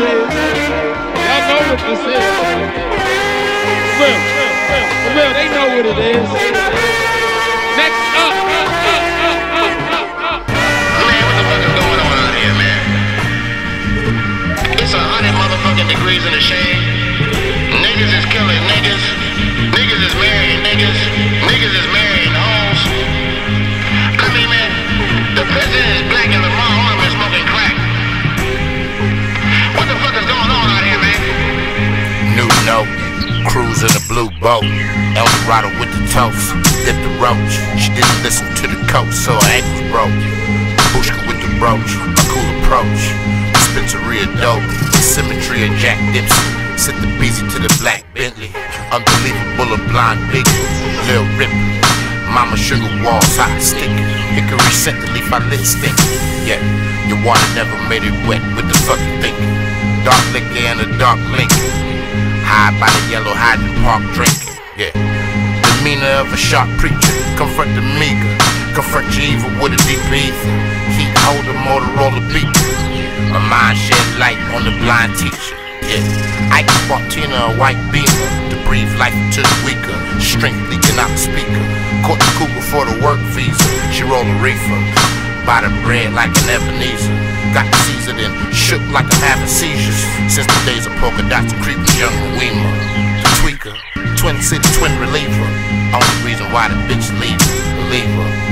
is. Y'all know what this is. Well, well, well, they know what it is. Next up. Degrees in the shade. In a blue boat. Eldorado with the toast, dip the roach. She didn't listen to the coach, so her ankles broke. Bushka with the brooch, a cool approach. Dispensaria dope, symmetry of Jack Dempsey. Set the busy to the black Bentley. Unbelievable, a blind big, Lil Rip. Mama sugar walls, hot sticky. Hickory scent to leave my lips stink. Yeah, your water never made it wet with the fucking thinking. Dark liquor and a dark link. High by the yellow hiding park drinking. Yeah. Demeanor of a sharp preacher. Confront the meager. Confront your evil with a deep ether. Heat holder, Motorola beat. A mind shed light on the blind teacher. Yeah. Ike Martina, a white beamer. To breathe life into the weaker. Strength leaking out the speaker. Caught the cougar for the work visa. She roll a reefer. By the bread like an Ebenezer. Got seasoned and shook like I'm having seizures. Since the days of polka dots and creeping young Weemer. Tweaker, twin city, twin reliever. Only reason why the bitch leave, believe her.